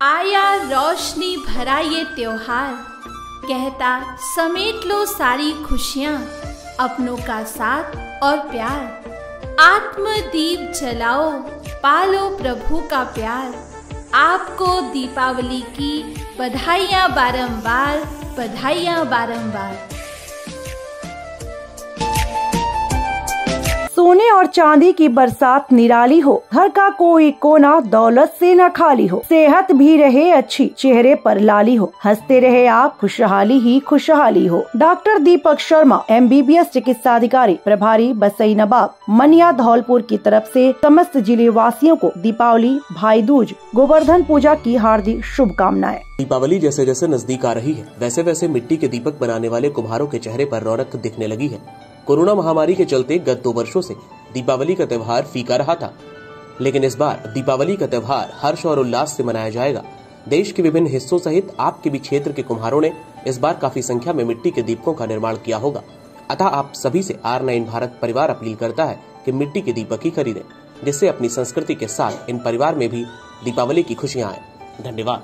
आया रोशनी भरा ये त्योहार, कहता, समेट लो सारी खुशियाँ, अपनों का साथ और प्यार। आत्म दीप जलाओ, पालो प्रभु का प्यार। आपको दीपावली की बधाइयाँ बारंबार बधाइयाँ बारंबार। सोने और चांदी की बरसात निराली हो। घर का कोई कोना दौलत से न खाली हो। सेहत भी रहे अच्छी, चेहरे पर लाली हो। हँसते रहे आप, खुशहाली ही खुशहाली हो। डॉक्टर दीपक शर्मा एमबीबीएस चिकित्सा अधिकारी प्रभारी बसई नवाब, मनिया धौलपुर की तरफ़ से समस्त ज़िले वासियों को दीपावली भाई दूज गोवर्धन पूजा की हार्दिक शुभकामनाएँ। दीपावली जैसे जैसे नज़दीक आ रही है, वैसे वैसे मिट्टी के दीपक बनाने वाले कुम्हारों के चेहरे पर रौनक दिखने लगी है। कोरोना महामारी के चलते गत दो वर्षों से दीपावली का त्यौहार फीका रहा था। लेकिन इस बार दीपावली का त्यौहार हर्ष और उल्लास से मनाया जाएगा। देश के विभिन्न हिस्सों सहित आपके भी क्षेत्र के कुम्हारों ने इस बार काफ़ी संख्या में मिट्टी के दीपकों का निर्माण किया होगा। अतः आप सभी से आर नाइन भारत परिवार अपील करता है कि मिट्टी के दीपक ही खरीदें, जिससे अपनी संस्कृति के साथ इन परिवार में भी दीपावली की खुशियाँ आए। धन्यवाद।